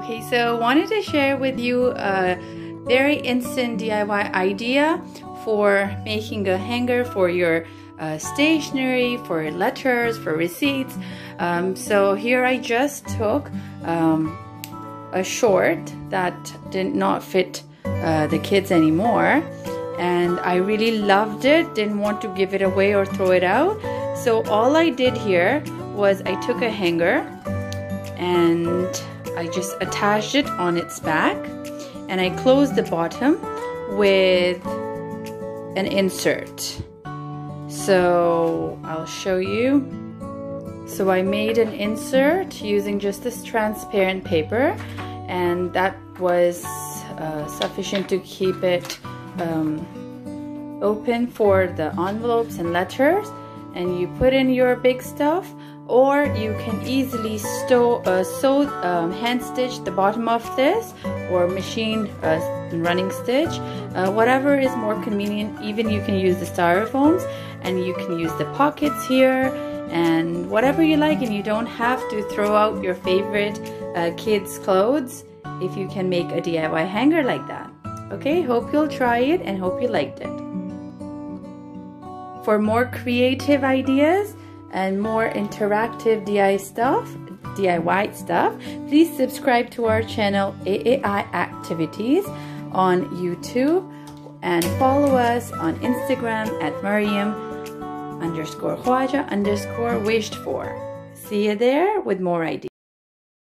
Okay, so wanted to share with you a very instant DIY idea for making a hanger for your uh, stationery, for letters, for receipts. Um, so here I just took um, a short that did not fit uh, the kids anymore and I really loved it, didn't want to give it away or throw it out. So all I did here was I took a hanger and I just attached it on its back and I closed the bottom with an insert. So I'll show you. So I made an insert using just this transparent paper and that was uh, sufficient to keep it um, open for the envelopes and letters and you put in your big stuff or you can easily stow, uh, sew um, hand stitch the bottom of this or machine uh, running stitch uh, whatever is more convenient. Even you can use the styrofoams and you can use the pockets here and whatever you like and you don't have to throw out your favorite uh, kids clothes if you can make a DIY hanger like that. Okay hope you'll try it and hope you liked it. For more creative ideas and more interactive DIY stuff, DIY stuff, please subscribe to our channel AAI Activities on YouTube and follow us on Instagram at Maryam underscore Khawaja underscore wished for. See you there with more ideas.